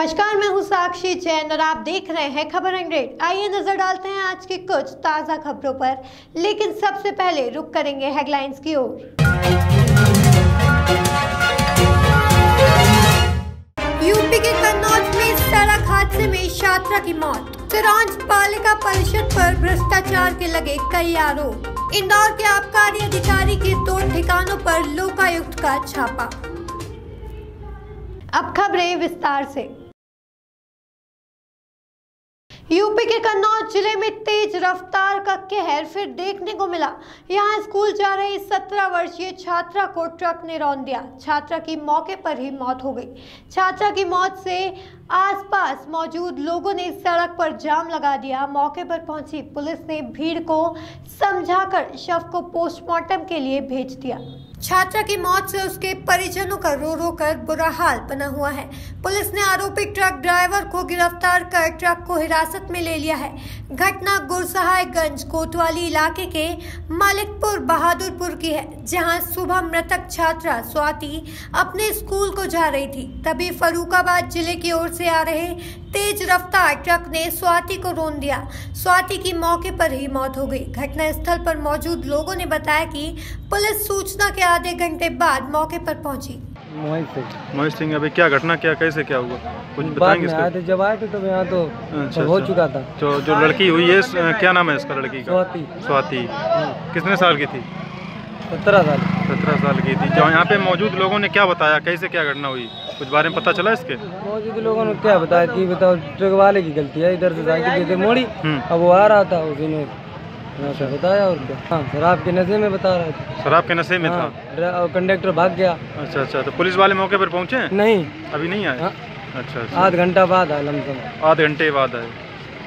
नमस्कार, मैं हूँ साक्षी जैन और आप देख रहे हैं खबर हंड्रेड। आइए नज़र डालते हैं आज की कुछ ताज़ा खबरों पर, लेकिन सबसे पहले रुक करेंगे हेडलाइंस की ओर। यूपी के कन्नौज में सड़क हादसे में छात्रा की मौत। सिरांज पालिका परिषद पर भ्रष्टाचार के लगे कई आरोप। इंदौर के आबकारी अधिकारी के दो ठिकानों पर लोकायुक्त का छापा। अब खबरें विस्तार से। यूपी के कन्नौज ज़िले में तेज रफ्तार का कहर फिर देखने को मिला। यहाँ स्कूल जा रही 17 वर्षीय छात्रा को ट्रक ने रौंद दिया। छात्रा की मौके पर ही मौत हो गई। छात्रा की मौत से आसपास मौजूद लोगों ने सड़क पर जाम लगा दिया। मौके पर पहुँची पुलिस ने भीड़ को समझाकर शव को पोस्टमार्टम के लिए भेज दिया। छात्रा की मौत से उसके परिजनों का रो रो कर बुरा हाल बना हुआ है। पुलिस ने आरोपी ट्रक ड्राइवर को गिरफ़्तार कर ट्रक को हिरासत में ले लिया है। घटना गुरसहायगंज, कोतवाली इलाके के मलिकपुर, बहादुरपुर की है, जहाँ सुबह मृतक छात्रा स्वाति अपने स्कूल को जा रही थी। तभी फरुखाबाद ज़िले की ओर से आ रहे तेज रफ्तार ट्रक ने स्वाति को रोन दिया। स्वाति की मौके पर ही मौत हो गई। घटना स्थल पर मौजूद लोगों ने बताया कि पुलिस सूचना के आधे घंटे बाद मौके पर पहुँची। मोहित सिंह। मोहित सिंह अभी क्या घटना क्या कैसे क्या हुआ? कुछ बताएँगे आए थे जब आए थे तब यहाँ तो अच्छा, हो अच्छा। चुका था। जो जो लड़की हुई है क्या नाम है इसका लड़की का? स्वाति। स्वाति। कितने साल की थी? सत्रह साल। सत्रह साल की थी। जो यहाँ पे मौजूद लोगों ने क्या बताया? कैसे क्या घटना हुई? कुछ बारे में पता चला इसके? मौजूद लोगों ने क्या बताया? कि बताओ ट्रक वाले की गलती है इधर से साइकिल दी थी मोड़ी। हम्म। अब वो आ रहा था उसी ने बताया और क्या। हाँ शराब के नशे में बता रहा था। शराब के नशे में था? हाँ, और कंडक्टर भाग गया। अच्छा अच्छा तो पुलिस वाले मौके पर पहुँचे? नहीं। अभी नहीं आए? हाँ, अच्छा अच्छा। आध घंटा बाद आया लमसम। आधे घंटे बाद आए।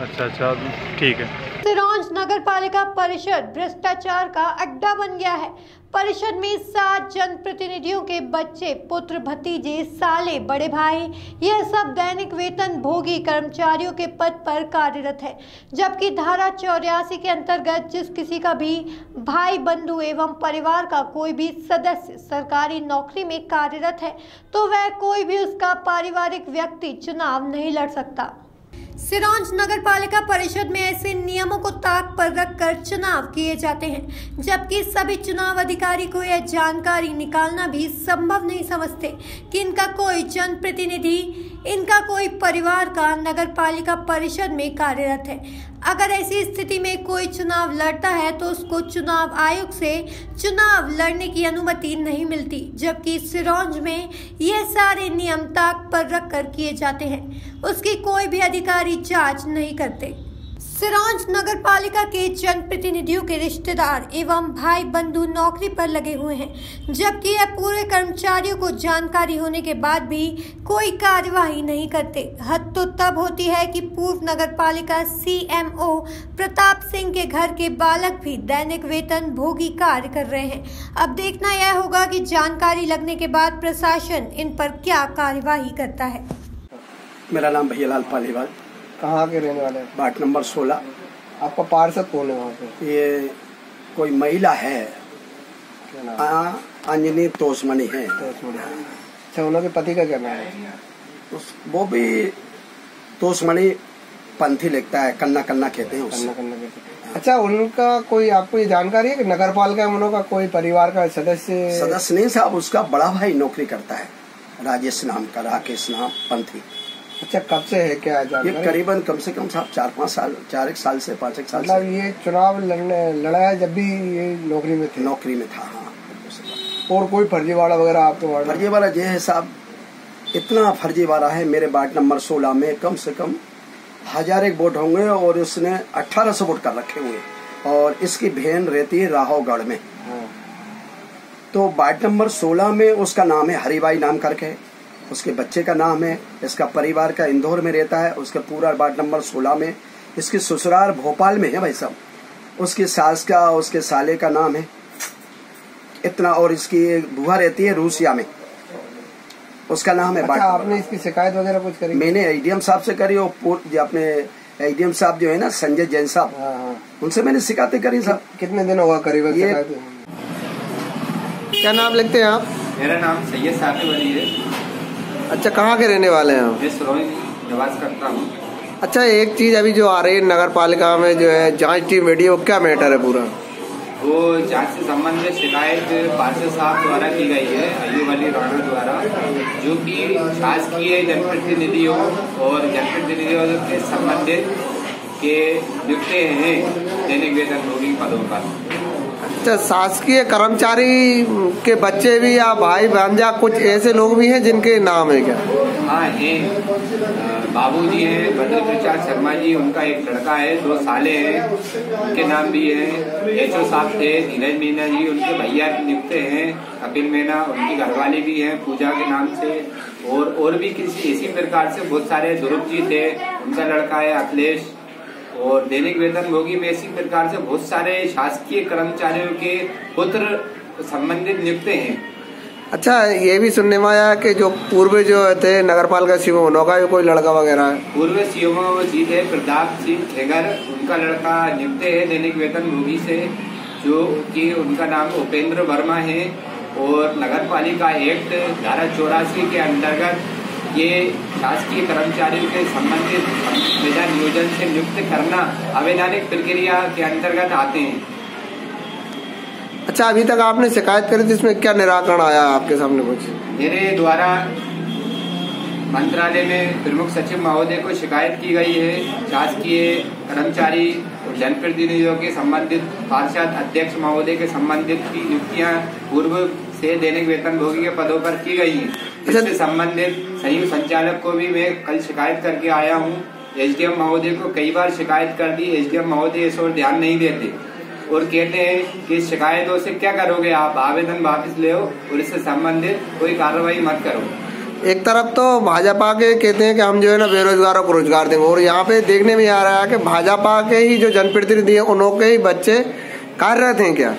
अच्छा अच्छा ठीक है। सिरोंज नगर पालिका परिषद भ्रष्टाचार का अड्डा बन गया है। परिषद में सात जनप्रतिनिधियों के बच्चे, पुत्र भतीजे, साले, बड़े भाई, यह सब दैनिक वेतन भोगी कर्मचारियों के पद पर कार्यरत है। जबकि धारा चौरासी के अंतर्गत जिस किसी का भी भाई, बंधु एवं परिवार का कोई भी सदस्य सरकारी नौकरी में कार्यरत है तो वह कोई भी उसका पारिवारिक व्यक्ति चुनाव नहीं लड़ सकता। सिरोंज नगर पालिका परिषद में ऐसे नियमों को ताक पर रख कर चुनाव किए जाते हैं, जबकि सभी चुनाव अधिकारी को यह जानकारी निकालना भी संभव नहीं समझते कि इनका कोई जनप्रतिनिधि इनका कोई परिवार का नगर पालिका परिषद में कार्यरत है। अगर ऐसी स्थिति में कोई चुनाव लड़ता है तो उसको चुनाव आयोग से चुनाव लड़ने की अनुमति नहीं मिलती, जबकि सिरोंज में यह सारे नियम ताक पर रखकर किए जाते हैं। उसकी कोई भी अधिकारी जाँच नहीं करते। सिरोंज नगर पालिका के जनप्रतिनिधियों के रिश्तेदार एवं भाई बंधु नौकरी पर लगे हुए हैं, जबकि यह पूरे कर्मचारियों को जानकारी होने के बाद भी कोई कार्यवाही नहीं करते। हद तो तब होती है कि पूर्व नगर पालिका सीएमओ प्रताप सिंह के घर के बालक भी दैनिक वेतन भोगी कार्य कर रहे हैं। अब देखना यह होगा कि जानकारी लगने के बाद प्रशासन इन पर क्या कार्यवाही करता है। मेरा नाम भैयालाल पालीवाल। कहाँ के रहने वाले हैं? बाट नंबर 16 आपका पार्षद कौन है वहाँ पे? ये कोई महिला है। क्या नाम? आ, अंजनी तोषमणि है। है अच्छा उनके पति का क्या नाम है? उस वो भी तोषमणि पंथी लिखता है कन्ना कन्ना कहते हैं करना उससे करना के अच्छा उनका कोई आपको ये जानकारी है कि नगर पालिका में उनका कोई परिवार का सदस्य? सदस्य नहीं साहब उसका बड़ा भाई नौकरी करता है। राजेश नाम का राकेश नाम पंथी। अच्छा कब से है? क्या ये करीबन कम से कम साहब चार पाँच साल चार एक साल से पाँच एक साल मतलब ये चुनाव लड़ने लड़ाया जब भी ये नौकरी में थे? नौकरी में था हाँ। और कोई फर्जीवाड़ा वगैरह आपके वार्ड में? फर्जी ये है साहब इतना फर्जी वाला है मेरे वार्ड नंबर 16 में कम से कम हज़ार एक वोट होंगे और उसने 1800 वोट कर रखे हुए। और इसकी बहन रहती है राहोगढ़ में। हाँ। तो वार्ड नंबर 16 में उसका नाम है हरिबाई नाम करके उसके बच्चे का नाम है इसका परिवार का इंदौर में रहता है उसका पूरा वार्ड नंबर 16 में इसकी ससुराल भोपाल में है भाई साहब। उसकी सास का उसके साले का नाम है। इतना और इसकी बुआ रहती है रूसिया में। उसका नाम है अच्छा आपने इसकी शिकायत वगैरह कुछ करी? मैंने एडीएम साहब से करी और अपने एडीएम साहब जो है ना संजय जैन साहब हाँ हाँ। उनसे मैंने शिकायतें करी साहब। कितने दिन होगा करीब ये- क्या नाम लिखते हैं आप? मेरा नाम सैयद साकिब अली है। अच्छा कहाँ के रहने वाले हैं आप? निवास करता हूँ। अच्छा एक चीज़ अभी जो आ रही है नगर पालिका में जो है जाँच टीम रेडी है वो क्या मैटर है पूरा? वो जाँच से संबंधित शिकायत पार्षद साहब द्वारा की गई है अय्यूब अली राणा द्वारा जो कि शासकीय जनप्रतिनिधियों और जनप्रतिनिधियों के संबंधित के नियुक्त हैं दैनिक वेतन भोगी पदों पर। अच्छा शासकीय कर्मचारी के बच्चे भी या भाई भांजा कुछ ऐसे लोग भी हैं जिनके नाम है क्या? हाँ हैं बाबू जी हैं बद्र प्रसाद शर्मा जी, उनका एक लड़का है, दो साले हैं, उनके नाम भी हैं, एचओ साहब थे धीरज मीना जी, उनके भैया नियुक्त हैं कपिल मीना, उनकी घरवाली भी हैं, पूजा के नाम से, और और भी किसी, इसी प्रकार से बहुत सारे ध्रुव जी थे, उनका लड़का है अखिलेश और दैनिक वेतन भोगी में इसी प्रकार से बहुत सारे शासकीय कर्मचारियों के पुत्र संबंधित नियुक्त हैं। अच्छा ये भी सुनने में आया कि जो पूर्व जो थे नगर पालिका सीओ उनका भी कोई लड़का वगैरह है? पूर्व सीओ जी थे प्रताप सिंह खेगर उनका लड़का नियुक्त है दैनिक वेतन भोगी से जो कि उनका नाम उपेंद्र वर्मा है और नगर पालिका एक्ट धारा चौरासी के अंतर्गत ये शासकीय कर्मचारियों के संबंधित संविदा नियोजन से नियुक्त करना अवैधानिक प्रक्रिया के अंतर्गत आते हैं। अच्छा अभी तक आपने शिकायत करी थी इसमें क्या निराकरण आया आपके सामने कुछ? मेरे द्वारा मंत्रालय में प्रमुख सचिव महोदय को शिकायत की गई है। शासकीय कर्मचारी और जनप्रतिनिधियों के संबंधित पार्षद अध्यक्ष महोदय के संबंधित की नियुक्तियाँ पूर्व से दैनिक वेतन भोगी के पदों पर की गई हैं। इससे संबंधित संयुक्त संचालक को भी मैं कल शिकायत करके आया हूँ। एसडीएम महोदय को कई बार शिकायत कर दी। एसडीएम महोदय इस ओर ध्यान नहीं देते और कहते हैं कि शिकायतों से क्या करोगे आप? आवेदन वापस ले और इससे संबंधित कोई कार्रवाई मत करो। एक तरफ़ तो भाजपा के कहते हैं कि हम जो है ना बेरोजगारों को रोज़गार देंगे और यहाँ पे देखने में आ रहा है कि भाजपा के ही जो जनप्रतिनिधि है उनके ही बच्चे कार्यरत हैं क्या?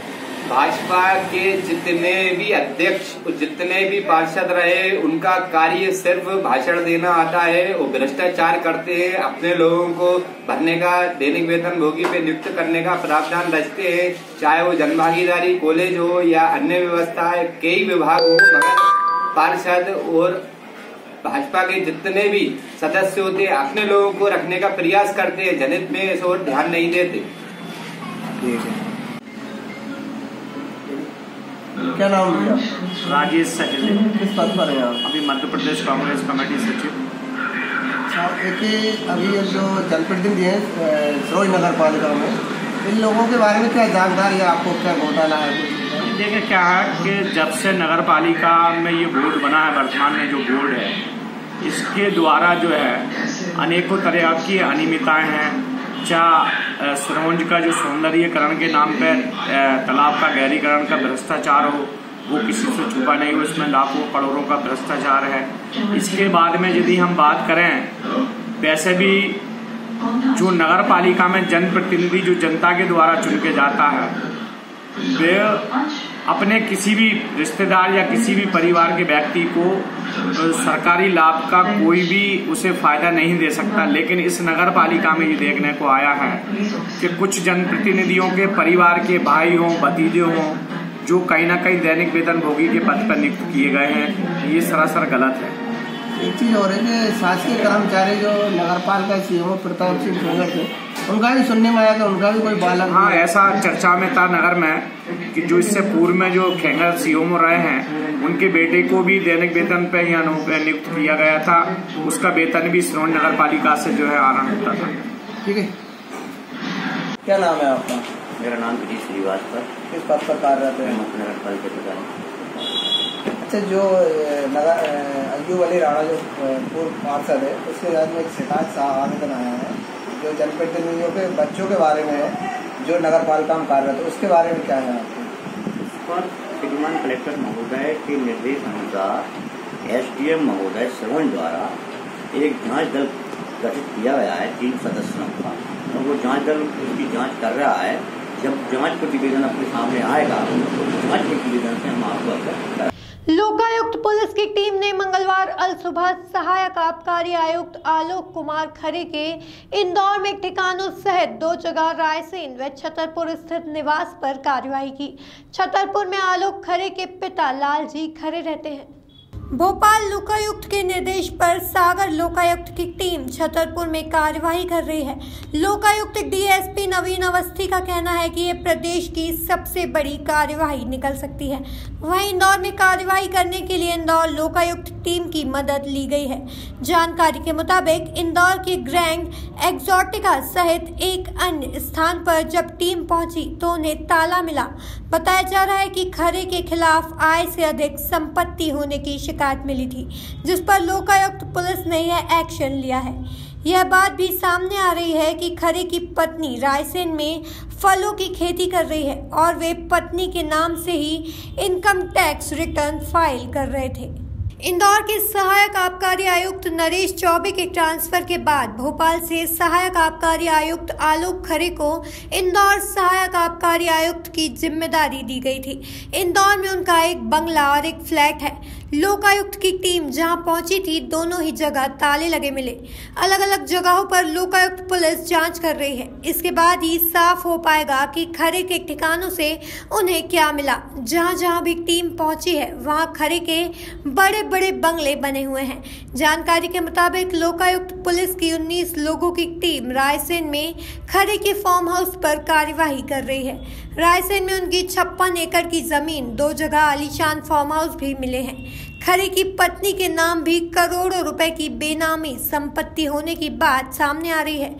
भाजपा के जितने भी अध्यक्ष जितने भी पार्षद रहे, उनका कार्य सिर्फ़ भाषण देना आता है वो भ्रष्टाचार करते हैं। अपने लोगों को भरने का, दैनिक वेतन भोगी पे नियुक्त करने का प्रावधान रचते हैं। चाहे वो जनभागीदारी कॉलेज हो या अन्य व्यवस्था, कई विभाग हो, मगर पार्षद और भाजपा के जितने भी सदस्य होते हैं, अपने लोगों को रखने का प्रयास करते हैं जनहित में इस ओर ध्यान नहीं देते। क्या नाम भैया राजेश सहले किस पद पर है आप? अभी मध्य प्रदेश कांग्रेस कमेटी सचिव। अच्छा एक अभी ये जो जनप्रतिनिधि है सरोज नगर पालिका में इन लोगों के बारे में क्या जानकारी है आपको? क्या घोटाला है? देखिए क्या है कि जब से नगर पालिका में ये बोर्ड बना है वर्तमान में जो बोर्ड है इसके द्वारा जो है अनेकों तरह की अनियमितताएँ हैं। चाहे सरोंज का जो सौंदर्यकरण के नाम पर तालाब का गहरीकरण का भ्रष्टाचार हो, वो किसी से छुपा नहीं हो, इसमें लाखों करोड़ों का भ्रष्टाचार है। इसके बाद में यदि हम बात करें, वैसे भी जो नगर पालिका में जनप्रतिनिधि, जो जनता के द्वारा चुन के जाता है, वे अपने किसी भी रिश्तेदार या किसी भी परिवार के व्यक्ति को सरकारी लाभ का कोई भी उसे फ़ायदा नहीं दे सकता। लेकिन इस नगर पालिका में ये देखने को आया है कि कुछ जनप्रतिनिधियों के परिवार के भाई हों, भतीजे हों, जो कहीं ना कहीं दैनिक वेतन भोगी के पद पर नियुक्त किए गए हैं, ये सरासर गलत है। एक चीज़ और है कि शासकीय कर्मचारी जो नगर पालिका सीएमओ प्रताप सिंह खेंगर थे उनका भी सुनने में आया था उनका भी कोई बालक हाँ ऐसा चर्चा में था नगर में कि जो इससे पूर्व में जो खेंगर सीएमओ रहे हैं उनके बेटे को भी दैनिक वेतन पे ही नियुक्त किया गया था। उसका वेतन भी श्रवण नगर पालिका से जो है आना होता था। ठीक है। क्या नाम है आपका? मेरा नाम विजय श्रीवास्तव। किस पद पर कार्यरत है? नगर पालिका अच्छा जो नगर अय्यूब अली राणा जो पूर्व पार्षद है, उसके बाद में एक शिकायत सा आवेदन आया है, जो जनप्रतिनिधियों के, बच्चों के बारे में है, जो नगर पालिका में कार्यरत है उसके बारे में क्या है कलेक्टर महोदय के निर्देश अनुसार एसडीएम महोदय श्रवण द्वारा एक जाँच दल गठित किया गया है, तीन सदस्यों का। और वो जाँच दल उसकी जाँच कर रहा है, जब जाँच प्रतिवेदन अपने सामने आएगा तो जाँच प्रतिवेदन से हम आपको अवगत लोकायुक्त पुलिस की टीम ने मंगलवार अल सुबह सहायक आबकारी आयुक्त आलोक कुमार खरे के इंदौर में ठिकानों सहित दो जगह रायसेन व छतरपुर स्थित निवास पर कार्रवाई की। छतरपुर में आलोक खरे के पिता लालजी खरे रहते हैं। भोपाल लोकायुक्त के निर्देश पर सागर लोकायुक्त की टीम छतरपुर में कार्यवाही कर रही है। लोकायुक्त डीएसपी नवीन अवस्थी का कहना है कि ये प्रदेश की सबसे बड़ी कार्यवाही निकल सकती है। वहीं इंदौर में कार्यवाही करने के लिए इंदौर लोकायुक्त टीम की मदद ली गई है। जानकारी के मुताबिक इंदौर के ग्रैंड एक्सोटिका सहित एक अन्य स्थान पर जब टीम पहुँची तो उन्हें ताला मिला। बताया जा रहा है कि खरे के खिलाफ आय से अधिक संपत्ति होने की शिकायत मिली थी, जिस पर लोकायुक्त पुलिस ने यह एक्शन लिया है। यह बात भी सामने आ रही है कि खरे की पत्नी रायसेन में फलों की खेती कर रही है और वे पत्नी के नाम से ही इनकम टैक्स रिटर्न फ़ाइल कर रहे थे। इंदौर के सहायक आबकारी आयुक्त नरेश चौबे के ट्रांसफ़र के बाद भोपाल से सहायक आबकारी आयुक्त आलोक खरे को इंदौर सहायक आबकारी आयुक्त की ज़िम्मेदारी दी गई थी। इंदौर में उनका एक बंगला और एक फ्लैट है। लोकायुक्त की टीम जहाँ पहुँची थी, दोनों ही जगह ताले लगे मिले। अलग अलग जगहों पर लोकायुक्त पुलिस जाँच कर रही है। इसके बाद ही साफ़ हो पाएगा कि खरे के ठिकानों से उन्हें क्या मिला। जहाँ जहाँ भी टीम पहुँची है, वहाँ खरे के बड़े बड़े बंगले बने हुए हैं। जानकारी के मुताबिक लोकायुक्त पुलिस की 19 लोगों की टीम रायसेन में खरे के फार्म हाउस पर कार्यवाही कर रही है। रायसेन में उनकी छप्पन एकड़ की ज़मीन, दो जगह आलीशान फार्म हाउस भी मिले हैं। खरे की पत्नी के नाम भी करोड़ों रुपए की बेनामी संपत्ति होने की बात सामने आ रही है।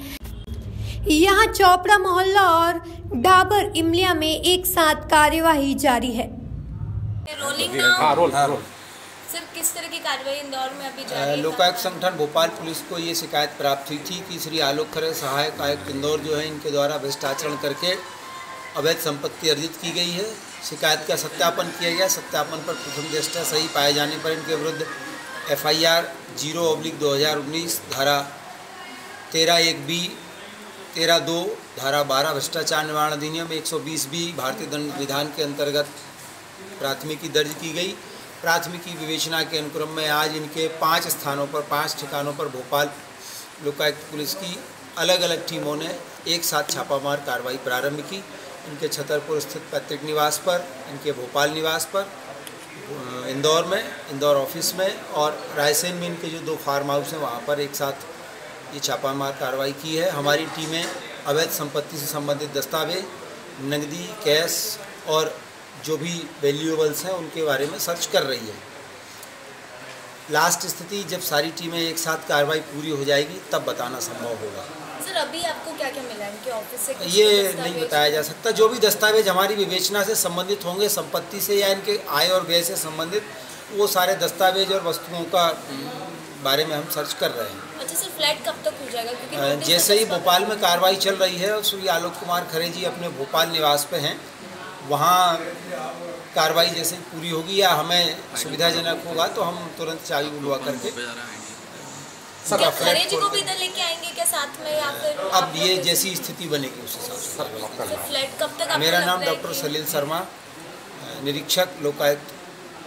यहाँ चौपड़ा मोहल्ला और डाबर इमलिया में एक साथ कार्यवाही जारी है। Role role. सर किस तरह की कार्रवाई इंदौर में अभी जारी लोकायुक्त संगठन भोपाल पुलिस को ये शिकायत प्राप्त हुई थी कि श्री आलोक खरे सहायक आयुक्त इंदौर जो है इनके द्वारा भ्रष्टाचरण करके अवैध संपत्ति अर्जित की गई है। शिकायत का सत्यापन किया गया। सत्यापन पर प्रथम दृष्टया सही पाए जाने पर इनके विरुद्ध एफआईआर ज़ीरो ऑब्लिक दो हज़ार उन्नीस, धारा तेरह एक बी, तेरह दो, धारा बारह, भ्रष्टाचार निवारण अधिनियम 120 बी, भारतीय दंड विधान के अंतर्गत प्राथमिकी दर्ज की गई। प्राथमिकी विवेचना के अनुक्रम में आज इनके पाँच स्थानों पर, पाँच ठिकानों पर भोपाल लोकायुक्त पुलिस की अलग अलग टीमों ने एक साथ छापामार कार्रवाई प्रारंभ की। इनके छतरपुर स्थित पैतृक निवास पर, इनके भोपाल निवास पर इंदौर में, इंदौर ऑफ़िस में और रायसेन में इनके जो दो फार्म हाउस हैं, वहाँ पर एक साथ ये छापामार कार्रवाई की है। हमारी टीमें अवैध संपत्ति से संबंधित दस्तावेज़ नकदी कैश और जो भी वैल्यूएबल्स हैं, उनके बारे में सर्च कर रही है। लास्ट स्थिति, जब सारी टीमें एक साथ कार्रवाई पूरी हो जाएगी, तब बताना संभव होगा। सर अभी आपको क्या क्या मिला इनके ऑफ़िस से ये नहीं बताया जा सकता। जो भी दस्तावेज़ हमारी विवेचना से संबंधित होंगे संपत्ति से या इनके आय और व्यय से संबंधित वो सारे दस्तावेज़ और वस्तुओं का बारे में हम सर्च कर रहे हैं। अच्छा सर फ्लैट कब तक हो जाएगा? क्योंकि जैसे ही भोपाल में कार्रवाई चल रही है श्री आलोक कुमार खरे जी अपने भोपाल निवास पे हैं वहाँ कार्रवाई जैसे पूरी होगी या हमें सुविधाजनक होगा तो हम तुरंत चाबी बुलवा करके क्या खरे जी को भी इधर लेके आएँगे क्या साथ में या फिर अब ये जैसी स्थिति बनेगी उस हिसाब से। फ्लैट कब तक मेरा नाम डॉक्टर सलील शर्मा निरीक्षक लोकायुक्त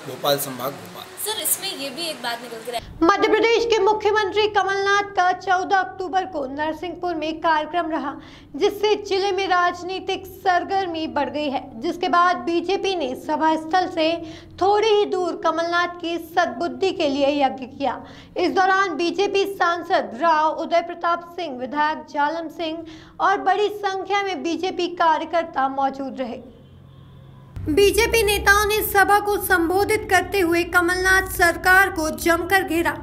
भोपाल संभाग भोपाल। सर, इसमें ये भी एक बात निकल कर मध्य प्रदेश के मुख्यमंत्री कमलनाथ का 14 अक्टूबर को नरसिंहपुर में कार्यक्रम रहा, जिससे ज़िले में राजनीतिक सरगर्मी बढ़ गई है, जिसके बाद बीजेपी ने सभा स्थल से थोड़ी ही दूर कमलनाथ की सद्बुद्धि के लिए यज्ञ किया। इस दौरान बीजेपी सांसद राव उदय प्रताप सिंह, विधायक जालम सिंह और बड़ी संख्या में बीजेपी कार्यकर्ता मौजूद रहे। बीजेपी नेताओं ने सभा को संबोधित करते हुए कमलनाथ सरकार को जमकर घेरा।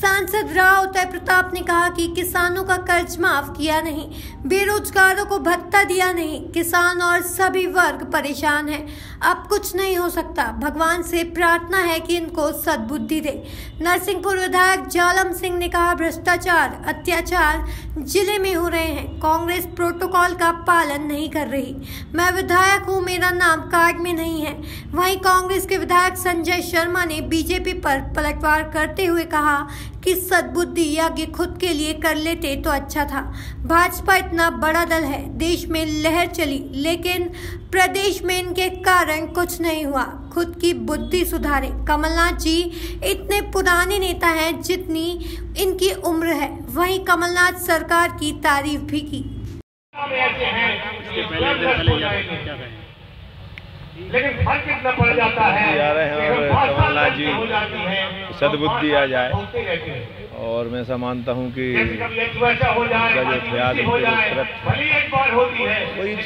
सांसद राव उदय प्रताप ने कहा कि किसानों का कर्ज माफ़ किया नहीं, बेरोजगारों को भत्ता दिया नहीं, किसान और सभी वर्ग परेशान हैं। अब कुछ नहीं हो सकता। भगवान से प्रार्थना है कि इनको सद्बुद्धि दे। नरसिंहपुर विधायक जालम सिंह ने कहा, भ्रष्टाचार, अत्याचार ज़िले में हो रहे हैं। कांग्रेस प्रोटोकॉल का पालन नहीं कर रही। मैं विधायक हूँ, मेरा नाम कार्ड में नहीं है। वहीं कांग्रेस के विधायक संजय शर्मा ने बीजेपी पर पलटवार करते हुए कहा कि सद्बुद्धि यज्ञ खुद के लिए कर लेते तो अच्छा था। भाजपा इतना बड़ा दल है, देश में लहर चली, लेकिन प्रदेश में इनके कारण कुछ नहीं हुआ। खुद की बुद्धि सुधारे। कमलनाथ जी इतने पुराने नेता हैं जितनी इनकी उम्र है। वहीं कमलनाथ सरकार की तारीफ़ भी की। लेकिन फ़र्क इतना पड़ जाता है जा रहे हैं और कमलनाथ जी हो है सद्बुद्धि आ जाए। और मैं ऐसा मानता हूँ कि उनका जो ख्याल कोई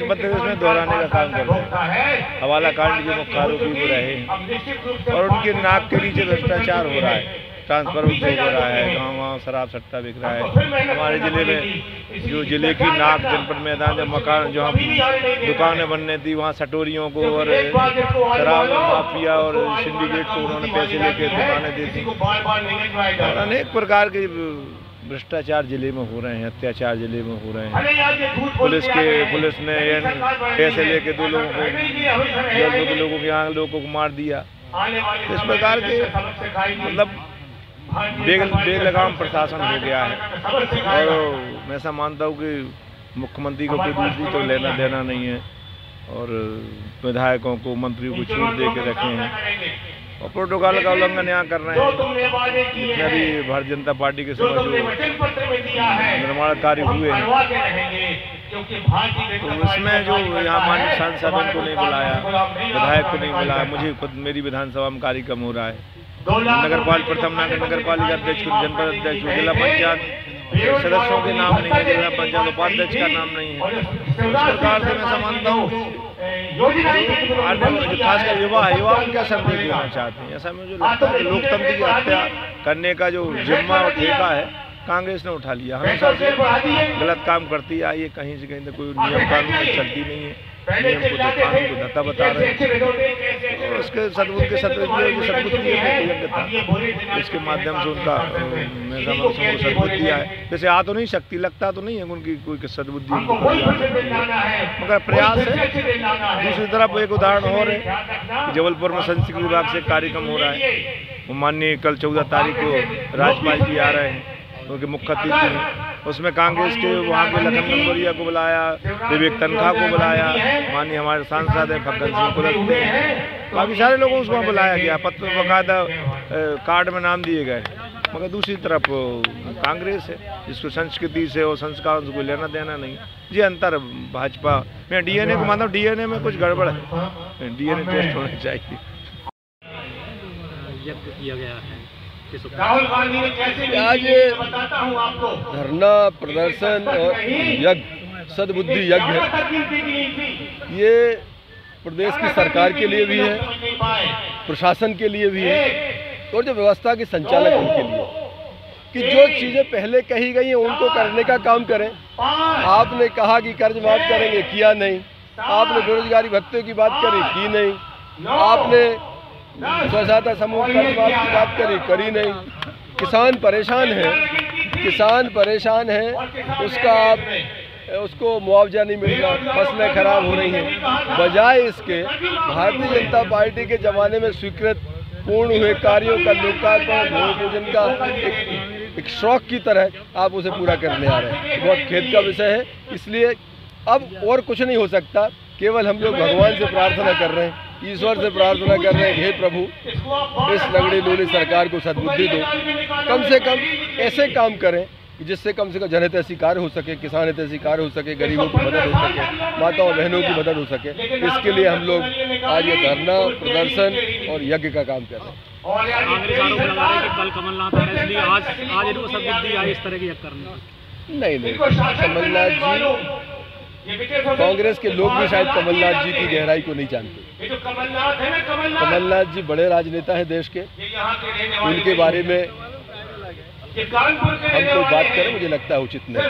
प्रदेश में दोहराने का काम कर रहे हैं। हवाला कांड के मुख्य आरोपी वो रहे हैं। और उनके नाक के नीचे भ्रष्टाचार हो रहा है। ट्रांसफ़र उद्योग हो रहा है गाँव गाँव शराब सट्टा बिक रहा है। हमारे ज़िले में जो ज़िले की नाक जनपद मैदान जब मकान, जहाँ दुकानें बनने थी, वहाँ सटोरियों को और शराब, माफिया और सिंडिकेट को उन्होंने पैसे लेके दुकानें दे दी। और अनेक प्रकार के भ्रष्टाचार ज़िले में हो रहे हैं, अत्याचार ज़िले में हो रहे हैं। पुलिस के, पुलिस ने पैसे लेके दो लोगों को लोगों के यहाँ लोगों को मार दिया। इस प्रकार के मतलब बेग बेलगाम प्रशासन हो गया है। और मैं ऐसा मानता हूँ कि मुख्यमंत्री को कोई दूसरी तो लेना देना नहीं है। और विधायकों को मंत्रियों को छूट दे के रखे हैं। और प्रोटोकॉल का उल्लंघन यहाँ कर रहे हैं। जितने भी भारतीय जनता पार्टी के समय जो निर्माण कार्य हुए हैं। तो इसमें जो यहाँ माननीय सांसद उनको नहीं बुलाया विधायक को नहीं बुलाया मुझे खुद मेरी विधानसभा में कार्यक्रम हो रहा है। नगर पाल प्रथम नगर पालिका अध्यक्ष जनपद अध्यक्ष, जिला पंचायत सदस्यों के नाम नहीं है, जिला पंचायत उपाध्यक्ष का नाम नहीं है। सरकार से मैं समानता हूँ खासकर युवा युवा क्या संदेश देना चाहते हैं। ऐसा मुझे लोकतंत्र की हत्या करने का जो जिम्मा और ठेका है कांग्रेस ने उठा लिया। हमेशा से गलत काम करती आई है कहीं से कहीं कोई नियम कानून चलती नहीं है। नियम को तो कानून को धत्ता बता रहे हैं। और उसके सदबुद्ध के सदबुद्धि सदबुद्धि इसके माध्यम से उनका समझ उनको सदबुद्धि है जैसे आ तो नहीं शक्ति लगता तो नहीं है उनकी कोई सदबुद्धि। मगर प्रयास है। दूसरी तरफ़ एक उदाहरण और है। जबलपुर में संस्कृति विभाग से कार्यक्रम हो रहा है। माननीय कल चौदह तारीख को राज्यपाल जी आ रहे हैं। उनके मुख्य अतिथि हैं उसमें कांग्रेस के वहाँ के लखन गंगोरिया को बुलाया विवेक तनखा को बुलाया, माननीय हमारे सांसद हैं, फग्गन सिंह कुलस्ते काफ़ी सारे लोगों को उसको बुलाया गया, पत्र, बाकायदा कार्ड में नाम दिए गए। मगर दूसरी तरफ़ कांग्रेस है, जिसको संस्कृति से और संस्कारों से कोई लेना देना नहीं। ये अंतर भाजपा, मैं डीएनए को मानता हूँ, डीएनए में कुछ गड़बड़ है। डीएनए टेस्ट होना चाहिए। किया गया है। राहुल गांधी ने कैसे आज बताता हूँ आपको। धरना प्रदर्शन और यज्ञ सदबुद्धि यज्ञ ये प्रदेश की सरकार के लिए भी है प्रशासन के लिए भी है और जो व्यवस्था के संचालक उनके लिए। कि जो चीज़ें पहले कही गई हैं उनको करने का काम करें। आपने कहा कि कर्ज माफ़ करेंगे किया नहीं। आपने बेरोजगारी भत्ते की बात करी की नहीं। आपने स्वसहायता समूह की बात करी करी नहीं। किसान परेशान है। किसान परेशान है। उसका आप उसको मुआवजा नहीं मिल रहा फ़सलें खराब हो रही हैं। बजाय इसके भारतीय जनता पार्टी के ज़माने में स्वीकृत पूर्ण हुए कार्यों का लोकार्पण भूमि पूजन का एक, एक शौक की तरह आप उसे पूरा करने आ रहे हैं। बहुत खेत का विषय है। इसलिए अब और कुछ नहीं हो सकता। केवल हम लोग भगवान से प्रार्थना कर रहे हैं। ईश्वर से प्रार्थना कर रहे हैं हे प्रभु इस लगड़ी लूली सरकार को सद्बुद्धि दो। कम से कम ऐसे काम करें जिससे कम से कम जनहित कार्य हो सके किसान हित कार्य हो सके गरीबों की मदद हो सके माताओं बहनों की मदद हो सके। इसके लिए हम लोग आज ये धरना प्रदर्शन और यज्ञ का काम कर रहे हैं। कल कमलनाथ इसलिए आज आज इनको सदबुद्धि आई इस तरह की यज्ञ करने नहीं नहीं कमलनाथ जी कांग्रेस के लोग भी शायद कमलनाथ जी की गहराई को नहीं जानते। कमलनाथ जी बड़े राजनेता हैं देश के। उनके बारे में हम कोई बात करें, मुझे लगता है उचित नहीं।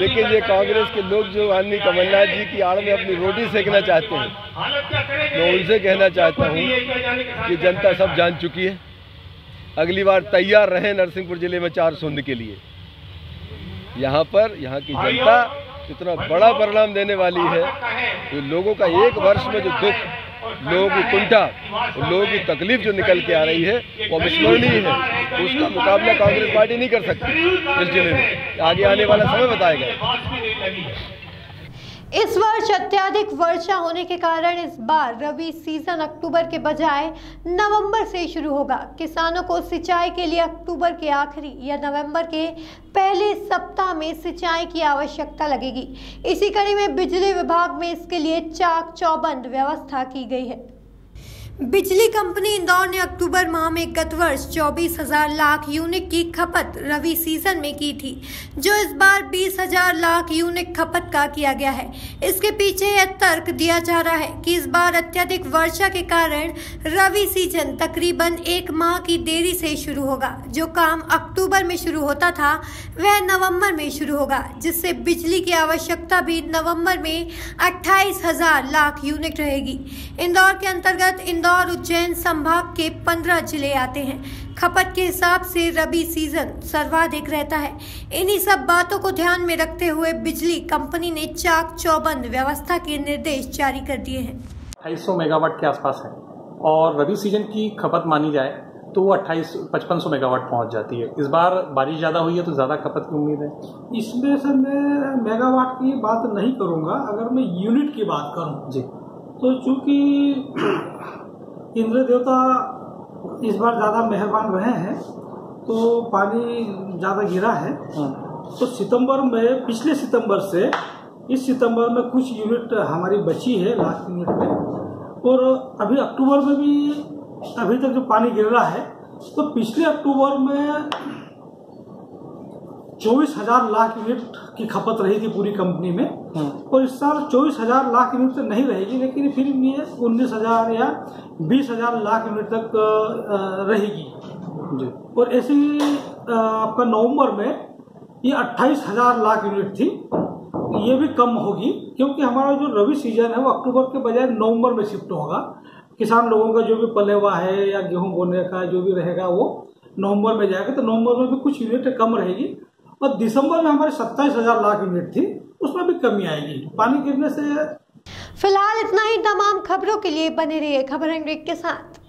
लेकिन ये कांग्रेस के लोग जो माननीय कमलनाथ जी की आड़ में अपनी रोटी सेकना चाहते हैं, मैं उनसे कहना चाहता हूँ कि जनता सब जान चुकी है। अगली बार तैयार रहें नरसिंहपुर ज़िले में चार शून्य के लिए। यहाँ पर, यहाँ की जनता इतना बड़ा परिणाम देने वाली है तो लोगों का एक वर्ष में जो दुख, लोगों की कुंठा, लोगों की तकलीफ़ जो निकल के आ रही है, वो अविस्मरणीय है। उसका मुकाबला कांग्रेस पार्टी नहीं कर सकती इस ज़िले में। आगे आने वाला समय बताएगा इस वर्ष अत्याधिक वर्षा होने के कारण इस बार रबी सीज़न अक्टूबर के बजाय नवंबर से शुरू होगा। किसानों को सिंचाई के लिए अक्टूबर के आखिरी या नवंबर के पहले सप्ताह में सिंचाई की आवश्यकता लगेगी। इसी कड़ी में बिजली विभाग में इसके लिए चाक चौबंद व्यवस्था की गई है। बिजली कंपनी इंदौर ने अक्टूबर माह में गत वर्ष चौबीस हज़ार लाख यूनिट की खपत रवि सीज़न में की थी, जो इस बार बीस हज़ार लाख यूनिट खपत का किया गया है। इसके पीछे यह तर्क दिया जा रहा है कि इस बार अत्यधिक वर्षा के कारण रवि सीज़न तकरीबन एक माह की देरी से शुरू होगा। जो काम अक्टूबर में शुरू होता था, वह नवंबर में शुरू होगा, जिससे बिजली की आवश्यकता भी नवंबर में अट्ठाईस हज़ार लाख यूनिट रहेगी। इंदौर के अंतर्गत इंदौर इंदौर उज्जैन संभाग के पंद्रह ज़िले आते हैं। खपत के हिसाब से रबी सीज़न सर्वाधिक रहता है। इन्हीं सब बातों को ध्यान में रखते हुए बिजली कंपनी ने चाक चौबंद व्यवस्था के निर्देश जारी कर दिए हैं। अट्ठाईस मेगावाट के आसपास है। और रबी सीज़न की खपत मानी जाए तो वो अट्ठाईस पचपन सौ मेगावाट पहुँच जाती है। इस बार बारिश ज़्यादा हुई है तो ज़्यादा खपत की उम्मीद है। इसमें सर मैं मेगावाट की बात नहीं करूँगा। अगर मैं यूनिट की बात करूँ जी। तो चूँकि इंद्र देवता इस बार ज़्यादा मेहरबान रहे हैं तो पानी ज़्यादा गिरा है। तो सितंबर में पिछले सितंबर से इस सितंबर में कुछ यूनिट हमारी बची है लास्ट यूनिट में। और अभी अक्टूबर में भी अभी तक जो पानी गिर रहा है तो पिछले अक्टूबर में चौबीस हज़ार लाख यूनिट की खपत रही थी पूरी कंपनी में। और इस साल चौबीस हज़ार लाख यूनिट तो नहीं रहेगी लेकिन फिर ये उन्नीस हज़ार या बीस हज़ार लाख यूनिट तक रहेगी। और ऐसे ही आपका नवंबर में ये अट्ठाईस हज़ार लाख यूनिट थी। ये भी कम होगी क्योंकि हमारा जो रबी सीज़न है वो अक्टूबर के बजाय नवंबर में शिफ्ट होगा। किसान लोगों का जो भी पलेवा है या गेहूँ बोने का जो भी रहेगा वो नवंबर में जाएगा। तो नवंबर में भी कुछ यूनिट कम रहेगी। और दिसंबर में हमारे सत्ताईस हज़ार लाख यूनिट थी, उसमें भी कमी आएगी। पानी गिरने से फ़िलहाल इतना ही। तमाम खबरों के लिए बने रहिए खबर के साथ।